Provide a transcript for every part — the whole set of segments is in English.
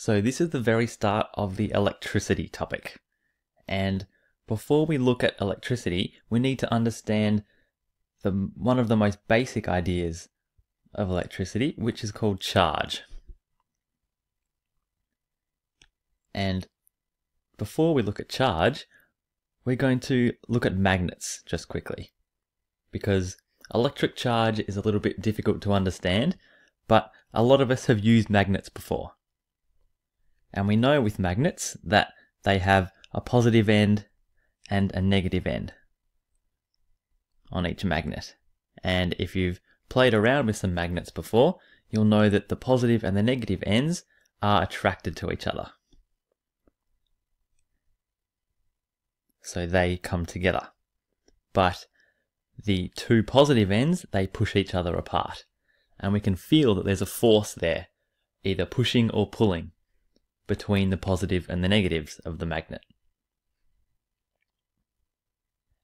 So this is the very start of the electricity topic. And before we look at electricity, we need to understand the, one of the most basic ideas of electricity, which is called charge. And before we look at charge, we're going to look at magnets just quickly. Because electric charge is a little bit difficult to understand, but a lot of us have used magnets before. And we know with magnets that they have a positive end and a negative end on each magnet. And if you've played around with some magnets before, you'll know that the positive and the negative ends are attracted to each other. So they come together. But the two positive ends, they push each other apart. And we can feel that there's a force there, either pushing or pulling between the positive and the negatives of the magnet.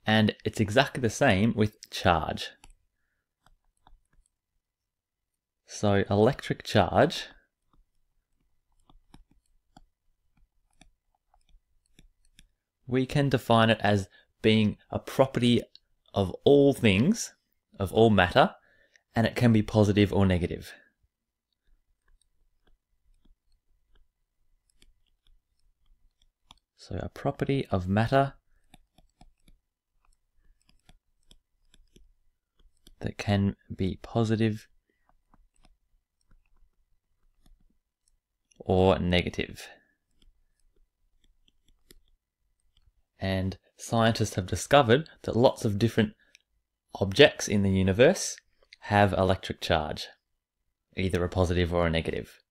And it's exactly the same with charge. So electric charge we can define it as being a property of all things, of all matter, and it can be positive or negative. So a property of matter that can be positive or negative. And scientists have discovered that lots of different objects in the universe have electric charge, either a positive or a negative.